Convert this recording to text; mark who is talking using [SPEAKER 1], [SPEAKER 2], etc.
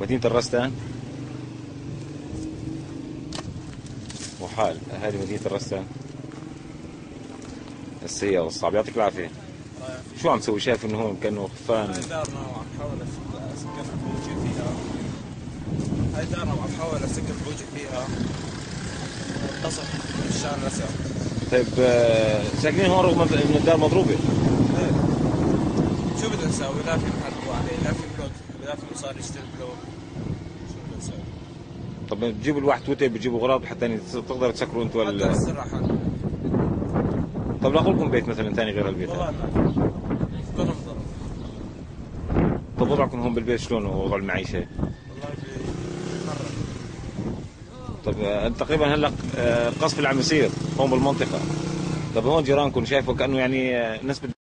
[SPEAKER 1] مدينة الرستان وحال أهالي مدينة الرستان السيئة والصعب. يعطيك العافية. شو عم تسوي؟ شايف إنه هون كأنه خفان.
[SPEAKER 2] هاي دارنا وعم حاول اسكن بوجهي فيها. هاي دارنا وعم حاول اسكن بوجهي فيها. اتصل بالشارع الأسود.
[SPEAKER 1] طيب آه، ساكنين هون رغم إن الدار مضروبة؟
[SPEAKER 2] إيه. شو بدنا نسوي؟ لا في محل عليه، لا في بلوك، مصاري نشتري بلوك شو؟
[SPEAKER 1] طب بتجيبوا الواحد توتي بتجيبوا غراض حتى يعني تقدروا تسكروا أنتوا
[SPEAKER 2] حتى
[SPEAKER 1] ال...
[SPEAKER 2] الاستراحة
[SPEAKER 1] طب لاقوا لكم بيت مثلا ثاني غير البيت.
[SPEAKER 2] والله ضرب ضرب.
[SPEAKER 1] طب وضعكم هون بالبيت شلون وضع المعيشة؟
[SPEAKER 2] والله
[SPEAKER 1] طب آه، تقريبا هلأ آه، قصف اللي عم يصير هون بالمنطقة. طب هون جيرانكم شايفوا كأنه يعني آه، نسبة